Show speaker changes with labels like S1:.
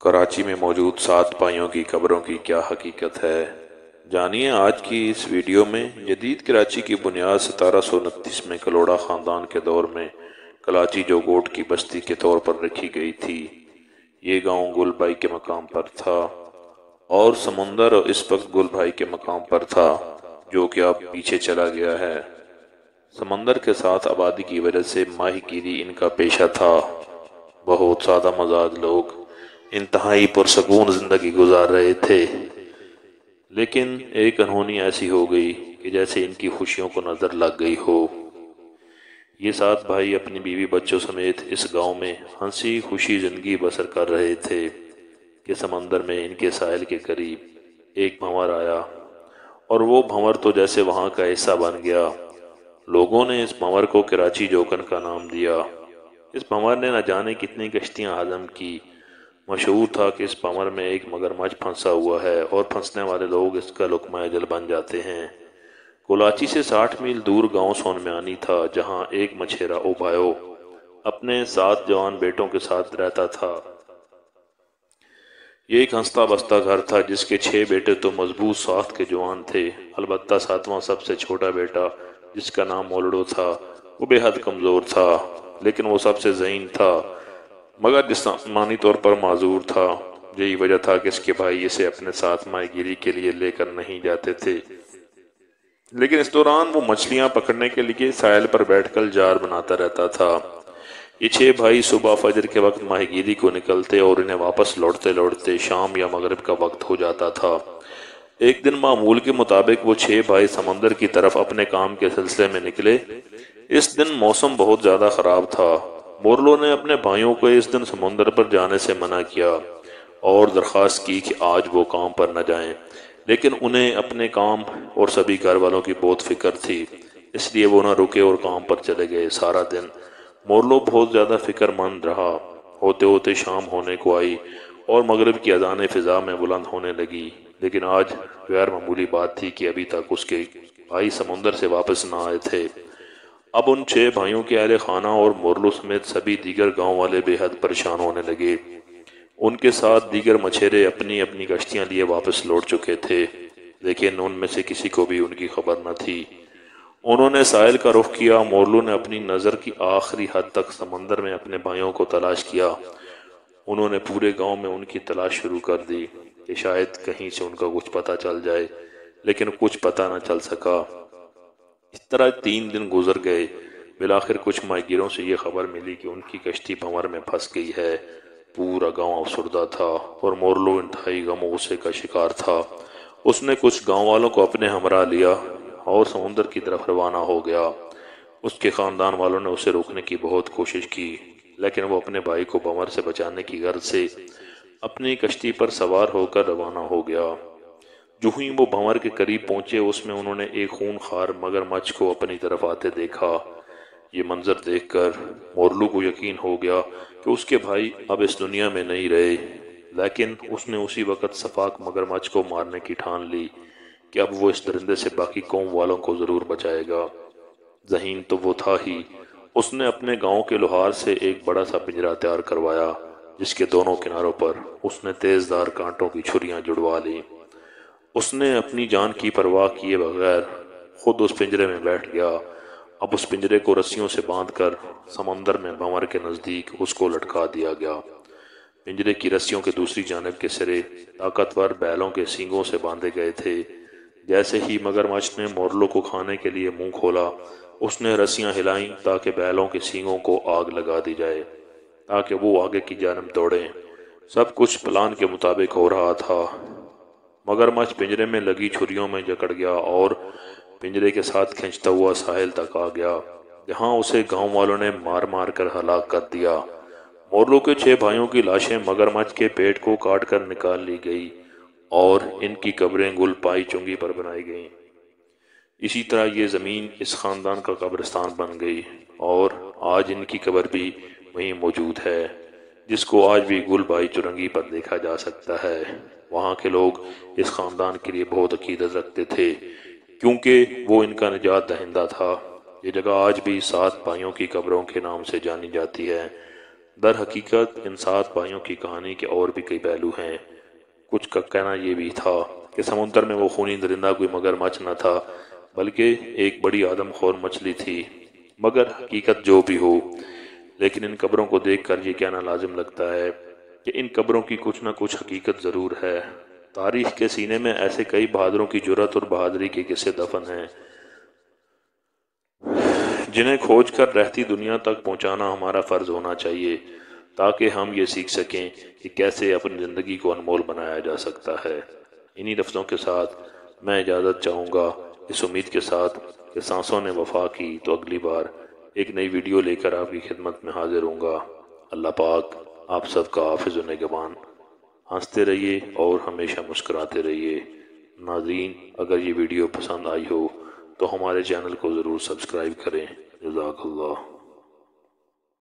S1: کراچی میں موجود سات پائیوں کی قبروں کی کیا حقیقت ہے؟ جانیے آج کی اس ویڈیو میں جدید کراچی کی بنیاد ستارہ سو انتیس میں کلوڑا خاندان کے دور میں کلاچی جو گوٹ کی بستی کے طور پر رکھی گئی تھی۔ یہ گاؤں گل بھائی کے مقام پر تھا اور سمندر اس وقت گل بھائی کے مقام پر تھا جو کہ اب پیچھے چلا گیا ہے۔ سمندر کے ساتھ آبادی کی وجہ سے ماہی گیری ان کا پیشہ تھا۔ بہت سادہ مزاج لوگ انتہائی پرسکون زندگی گزار رہے تھے۔ لیکن ایک انہونی ایسی ہو گئی کہ جیسے ان کی خوشیوں کو نظر لگ گئی ہو۔ یہ سات بھائی اپنی بیوی بچوں سمیت اس گاؤں میں ہنسی خوشی زندگی بسر کر رہے تھے کہ سمندر میں ان کے ساحل کے قریب ایک بھنور آیا۔ اور وہ بھنور تو جیسے وہاں کا حصہ بن گیا۔ لوگوں نے اس بھنور کو کراچی جوکن کا نام دیا۔ اس بھنور نے نہ جانے کتنی کشتیاں ہضم کی۔ مشہور تھا کہ اس پمر میں ایک مگر مچھ پھنسا ہوا ہے اور پھنسنے والے لوگ اس کا لکمہ اجل بن جاتے ہیں۔ کولاچی سے ساٹھ میل دور گاؤں سون میں آنی تھا جہاں ایک مچھیرا اوبایو اپنے سات جوان بیٹوں کے ساتھ رہتا تھا۔ یہ ایک ہنستا بستا گھر تھا جس کے چھ بیٹے تو مضبوط ساخت کے جوان تھے۔ البتہ ساتواں سب سے چھوٹا بیٹا، جس کا نام مولڈو تھا، وہ بے حد کمزور تھا، لیکن وہ سب سے ذہین تھا۔ مگر جسمانی طور پر معذور تھا، یہی وجہ تھا کہ اس کے بھائی اسے اپنے ساتھ ماہی گیری کے لیے لے کر نہیں جاتے تھے۔ لیکن اس دوران وہ مچھلیاں پکڑنے کے لیے سائل پر بیٹھ کر جار بناتا رہتا تھا۔ یہ چھ بھائی صبح فجر کے وقت ماہی گیری کو نکلتے اور انہیں واپس لوٹتے لوٹتے شام یا مغرب کا وقت ہو جاتا تھا۔ ایک دن معمول کے مطابق وہ چھ بھائی سمندر کی طرف اپنے کام کے سلسلے میں نکلے۔ اس دن موسم بہت زیادہ خراب تھا۔ مورلو نے اپنے بھائیوں کو اس دن سمندر پر جانے سے منع کیا اور درخواست کی کہ آج وہ کام پر نہ جائیں۔ لیکن انہیں اپنے کام اور سبھی گھر والوں کی بہت فکر تھی، اس لیے وہ نہ رکے اور کام پر چلے گئے۔ سارا دن مورلو بہت زیادہ فکر مند رہا۔ ہوتے ہوتے شام ہونے کو آئی اور مغرب کی اذان فضا میں بلند ہونے لگی۔ لیکن آج غیر معمولی بات تھی کہ ابھی تک اس کے بھائی سمندر سے واپس نہ آئے تھے۔ اب ان چھ بھائیوں کے اہل خانہ اور مورلو سمیت سبھی دیگر گاؤں والے بے حد پریشان ہونے لگے۔ ان کے ساتھ دیگر مچھیرے اپنی اپنی کشتیاں لیے واپس لوٹ چکے تھے، لیکن ان میں سے کسی کو بھی ان کی خبر نہ تھی۔ انہوں نے ساحل کا رخ کیا مورلو نے اپنی نظر کی آخری حد تک سمندر میں اپنے بھائیوں کو تلاش کیا۔ انہوں نے پورے گاؤں میں ان کی تلاش شروع کر دی کہ شاید کہیں سے ان کا کچھ پتہ چل جائے، لیکن کچھ پتہ نہ چل سکا۔ اس طرح تین دن گزر گئے۔ بلاخر کچھ ماہی سے یہ خبر ملی کہ ان کی کشتی پمر میں پھنس گئی ہے۔ پورا گاؤں افسردہ تھا اور مورلو انتہائی غم و غصے کا شکار تھا۔ اس نے کچھ گاؤں والوں کو اپنے ہمراہ لیا اور سمندر کی طرف روانہ ہو گیا۔ اس کے خاندان والوں نے اسے روکنے کی بہت کوشش کی، لیکن وہ اپنے بھائی کو بمر سے بچانے کی غرض سے اپنی کشتی پر سوار ہو کر روانہ ہو گیا۔ جو ہی وہ بھنور کے قریب پہنچے، اس میں انہوں نے ایک خون خار مگر مچھ کو اپنی طرف آتے دیکھا۔ یہ منظر دیکھ کر مورلو کو یقین ہو گیا کہ اس کے بھائی اب اس دنیا میں نہیں رہے۔ لیکن اس نے اسی وقت صفاق مگر مچھ کو مارنے کی ٹھان لی کہ اب وہ اس درندے سے باقی قوم والوں کو ضرور بچائے گا۔ ذہین تو وہ تھا ہی۔ اس نے اپنے گاؤں کے لوہار سے ایک بڑا سا پنجرا تیار کروایا، جس کے دونوں کناروں پر اس نے تیز دار کانٹوں کی چھریاں جڑوا لی اس نے اپنی جان کی پرواہ کیے بغیر خود اس پنجرے میں بیٹھ گیا۔ اب اس پنجرے کو رسیوں سے باندھ کر سمندر میں بمر کے نزدیک اس کو لٹکا دیا گیا۔ پنجرے کی رسیوں کے دوسری جانب کے سرے طاقتور بیلوں کے سینگوں سے باندھے گئے تھے۔ جیسے ہی مگر مچھ نے مورلو کو کھانے کے لیے منہ کھولا، اس نے رسیاں ہلائیں تاکہ بیلوں کے سینگوں کو آگ لگا دی جائے، تاکہ وہ آگے کی جانب دوڑیں۔ سب کچھ پلان کے مطابق ہو رہا تھا۔ مگر مچھ پنجرے میں لگی چھریوں میں جکڑ گیا اور پنجرے کے ساتھ کھینچتا ہوا ساحل تک آ گیا۔ جہاں اسے گاؤں والوں نے مار مار کر ہلاک کر دیا۔ مورلو کے چھ بھائیوں کی لاشیں مگر مچھ کے پیٹ کو کاٹ کر نکال لی گئی اور ان کی قبریں گل پائی چنگی پر بنائی گئیں۔ اسی طرح یہ زمین اس خاندان کا قبرستان بن گئی اور آج ان کی قبر بھی وہیں موجود ہے، جس کو آج بھی گل بائی چرنگی پر دیکھا جا سکتا ہے۔ وہاں کے لوگ اس خاندان کے لیے بہت عقیدت رکھتے تھے، کیونکہ وہ ان کا نجات دہندہ تھا۔ یہ جگہ آج بھی سات بھائیوں کی قبروں کے نام سے جانی جاتی ہے۔ در حقیقت، ان سات بھائیوں کی کہانی کے اور بھی کئی پہلو ہیں۔ کچھ کا کہنا یہ بھی تھا کہ سمندر میں وہ خونی درندہ کوئی مگر مچ نہ تھا، بلکہ ایک بڑی آدم خور مچھلی تھی۔ مگر حقیقت جو بھی ہو، لیکن ان قبروں کو دیکھ کر یہ کہنا لازم لگتا ہے کہ ان قبروں کی کچھ نہ کچھ حقیقت ضرور ہے۔ تاریخ کے سینے میں ایسے کئی بہادروں کی جرت اور بہادری کے قصے دفن ہیں۔ جنہیں کھوج کر رہتی دنیا تک پہنچانا ہمارا فرض ہونا چاہیے، تاکہ ہم یہ سیکھ سکیں کہ کیسے اپنی زندگی کو انمول بنایا جا سکتا ہے۔ انہی لفظوں کے ساتھ میں اجازت چاہوں گا، اس امید کے ساتھ کہ سانسوں نے وفا کی تو اگلی بار ایک نئی ویڈیو لے کر آپ کی خدمت میں حاضر ہوں گا۔ اللہ پاک۔ آپ سب کا حافظ و نگبان ہنستے رہیے اور ہمیشہ مسکراتے رہیے۔ ناظرین، اگر یہ ویڈیو پسند آئی ہو تو ہمارے چینل کو ضرور سبسکرائب کریں۔ جزاک اللہ۔